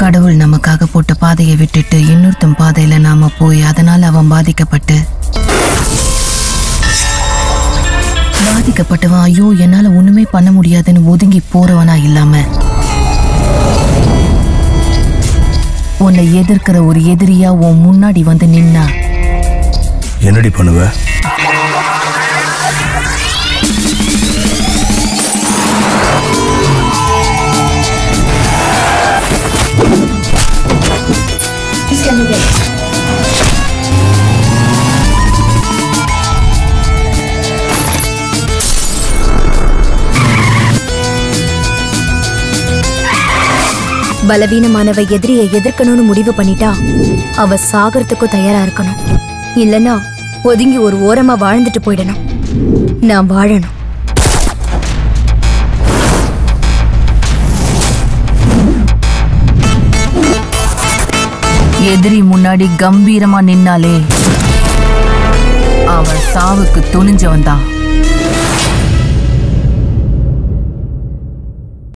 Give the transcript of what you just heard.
கடவுள் நமக்காக போட்ட பாதையை விட்டுட்டு இன்னொருத்தன் பாதையில நாம போய் அதனால அவன் பாதிக்கப்பட்டு பாதிக்கப்பட்டவன் ஐயோ என்னால ஒண்ணுமே பண்ண முடியாதுன்னு ஒதுங்கி போறவனா இல்லாம. உன்னை எதிர்க்கிற ஒரு எதிரியா உன் முன்னாடி வந்து நின்னா. என்னடி பண்ணுவ? பலவீனமானவ எதிரியை எதிர்க்கணும்னு முடிவு பண்ணிட்டா அவ சாகறதுக்கும் தயாரா இருக்கணும். இல்லைன்னா ஒதுங்கி ஒரு ஓரமா வாழ்ந்துட்டு போயிடணும். நான் வாழணும். எதிரி முன்னாடி கம்பீரமா நின்னாலே அவன் சாவுக்கு துணிஞ்சவன் தான்